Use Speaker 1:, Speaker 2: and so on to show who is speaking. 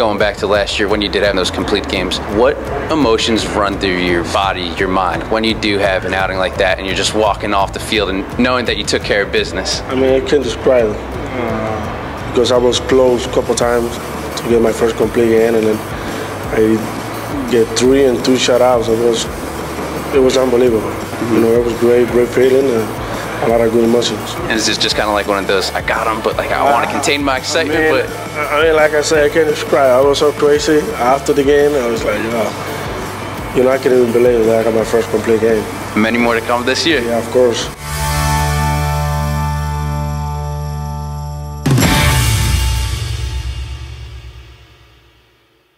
Speaker 1: going back to last year when you did have those complete games, what emotions run through your body, your mind, when you do have an outing like that and you're just walking off the field and knowing that you took care of business?
Speaker 2: I mean, I can't describe it uh, because I was close a couple times to get my first complete game, and then I get three and two shutouts. It was it was unbelievable. Mm-hmm. You know, it was great, great feeling. Uh, a lot of good emotions.
Speaker 1: And is this just kind of like one of those, I got them, but like I want to contain my excitement,
Speaker 2: I mean,
Speaker 1: but...
Speaker 2: I mean, like I said, I can't describe. I was so crazy after the game. I was like, oh, you know, I can't even believe that I got my first complete game.
Speaker 1: Many more to come this year.
Speaker 2: Yeah, of course.